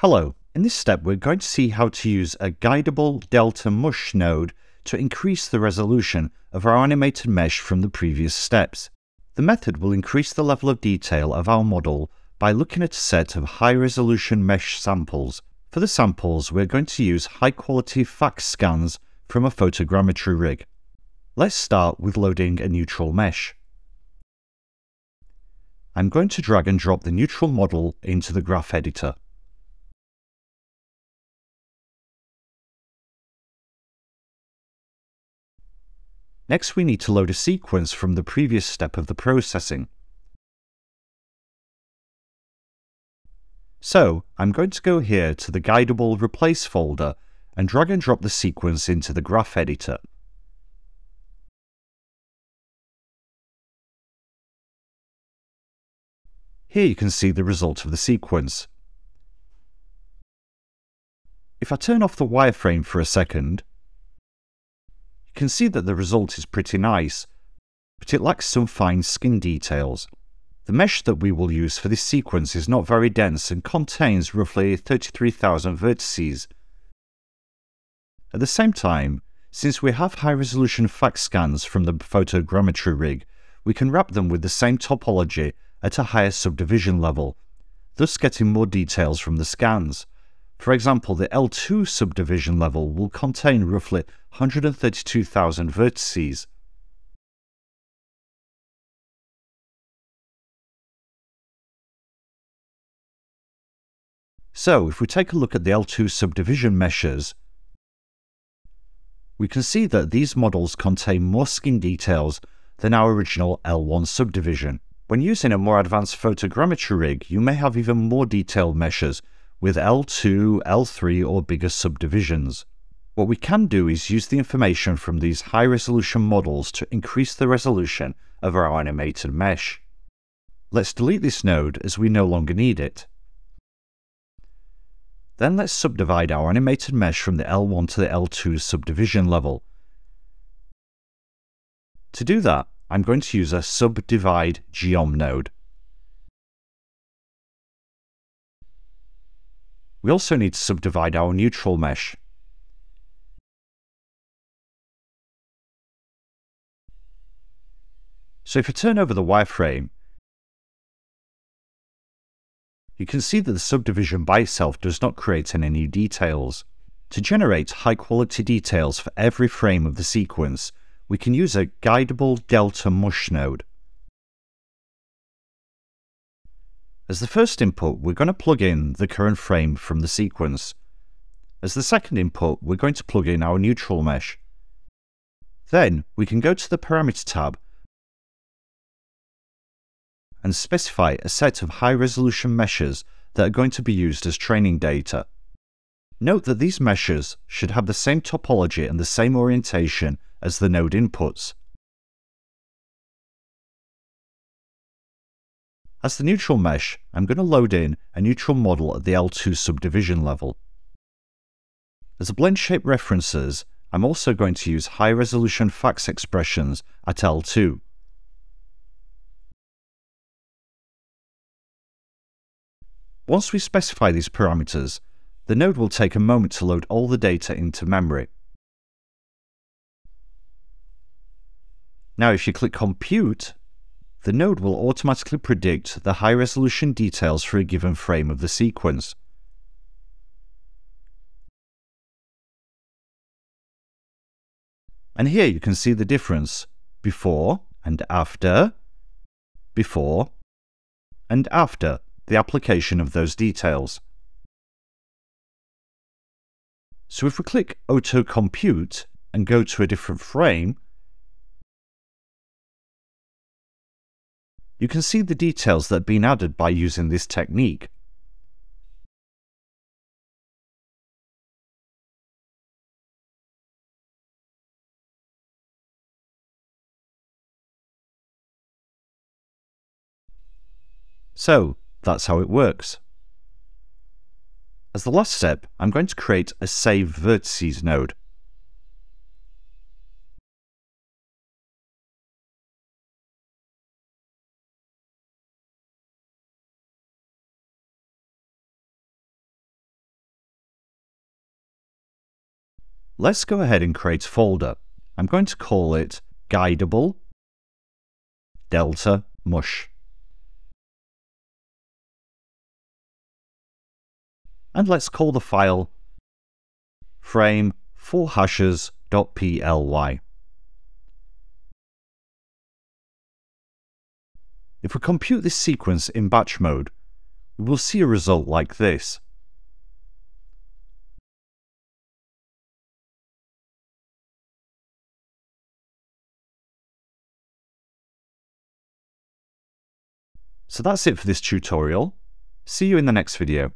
Hello, in this step we're going to see how to use a guidable delta mush node to increase the resolution of our animated mesh from the previous steps. The method will increase the level of detail of our model by looking at a set of high-resolution mesh samples. For the samples, we're going to use high-quality FACS scans from a photogrammetry rig. Let's start with loading a neutral mesh. I'm going to drag and drop the neutral model into the graph editor. Next we need to load a sequence from the previous step of the processing. So I'm going to go here to the Guidable Replace folder and drag and drop the sequence into the graph editor. Here you can see the result of the sequence. If I turn off the wireframe for a second, can see that the result is pretty nice, but it lacks some fine skin details. The mesh that we will use for this sequence is not very dense and contains roughly 33,000 vertices. At the same time, since we have high-resolution FACS scans from the photogrammetry rig, we can wrap them with the same topology at a higher subdivision level, thus getting more details from the scans. For example, the L2 subdivision level will contain roughly 132,000 vertices. So, if we take a look at the L2 subdivision meshes, we can see that these models contain more skin details than our original L1 subdivision. When using a more advanced photogrammetry rig, you may have even more detailed meshes with L2, L3 or bigger subdivisions. What we can do is use the information from these high-resolution models to increase the resolution of our animated mesh. Let's delete this node as we no longer need it. Then let's subdivide our animated mesh from the L1 to the L2 subdivision level. To do that, I'm going to use a subdivide geom node. We also need to subdivide our neutral mesh. So if I turn over the wireframe, you can see that the subdivision by itself does not create any new details. To generate high-quality details for every frame of the sequence, we can use a guidable delta mush node. As the first input, we're going to plug in the current frame from the sequence. As the second input, we're going to plug in our neutral mesh. Then we can go to the Parameter tab and specify a set of high-resolution meshes that are going to be used as training data. Note that these meshes should have the same topology and the same orientation as the node inputs. As the neutral mesh, I'm going to load in a neutral model at the L2 subdivision level. As a blend shape references, I'm also going to use high-resolution FACS expressions at L2. Once we specify these parameters, the node will take a moment to load all the data into memory. Now if you click Compute, the node will automatically predict the high-resolution details for a given frame of the sequence. And here you can see the difference before and after, before and after the application of those details. So if we click Auto Compute and go to a different frame, you can see the details that have been added by using this technique. So, that's how it works. As the last step, I'm going to create a Save Vertices node. Let's go ahead and create a folder. I'm going to call it Guidable Delta Mush. And let's call the file frame 4 hashes.ply. If we compute this sequence in batch mode, we will see a result like this. So that's it for this tutorial. See you in the next video.